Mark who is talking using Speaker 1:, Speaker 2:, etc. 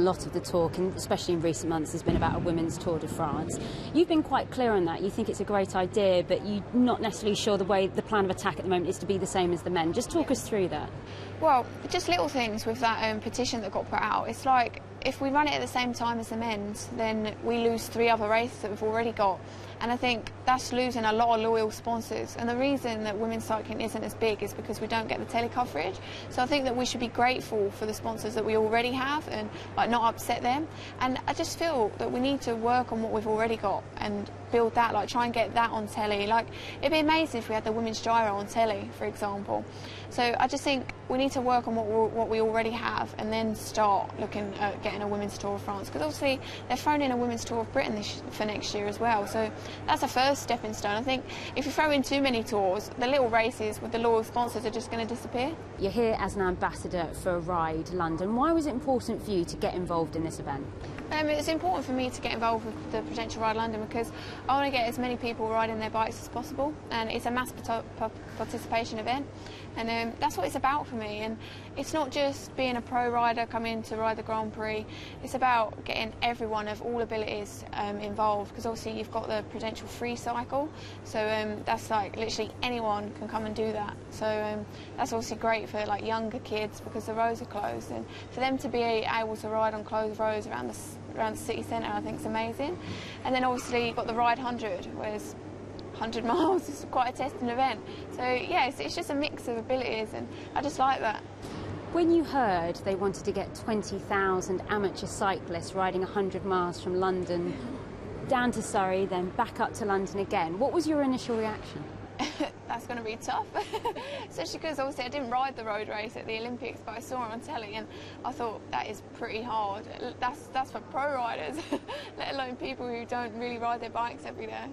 Speaker 1: A lot of the talk, especially in recent months, has been about a women's Tour de France. You've been quite clear on that. You think it's a great idea, but you're not necessarily sure the way the plan of attack at the moment is to be the same as the men. Just talk us through that.
Speaker 2: Well, just little things with that um, petition that got put out. It's like if we run it at the same time as the men's, then we lose three other races that we've already got. And I think that's losing a lot of loyal sponsors. And the reason that women's cycling isn't as big is because we don't get the tele coverage. So I think that we should be grateful for the sponsors that we already have and like not upset them. And I just feel that we need to work on what we've already got and build that, like try and get that on telly. Like it'd be amazing if we had the women's Giro on telly, for example. So I just think we need to work on what, what we already have and then start looking at getting a women's tour of France because obviously they're throwing in a women's tour of Britain this, for next year as well. So that's a first stepping stone. I think if you throw in too many tours, the little races with the loyal sponsors are just going to disappear.
Speaker 1: You're here as an ambassador for Ride London. Why was it important for you to get involved in this event?
Speaker 2: Um, it's important for me to get involved with the Prudential Ride London because I want to get as many people riding their bikes as possible and it's a mass participation event and um, that's what it's about for me and it's not just being a pro rider coming to ride the Grand Prix it's about getting everyone of all abilities um, involved because obviously you've got the Prudential free cycle so um, that's like literally anyone can come and do that so um, that's obviously great for like younger kids because the roads are closed and for them to be able to ride on closed roads around the around the city centre I think is amazing and then obviously you've got the Ride 100 whereas 100 miles is quite a testing event so yeah it's, it's just a mix of abilities and I just like that.
Speaker 1: When you heard they wanted to get 20,000 amateur cyclists riding 100 miles from London down to Surrey, then back up to London again, what was your initial reaction?
Speaker 2: That's going to be tough, especially because obviously I didn't ride the road race at the Olympics, but I saw it on telly and I thought that is pretty hard. That's, that's for pro riders, let alone people who don't really ride their bikes every day.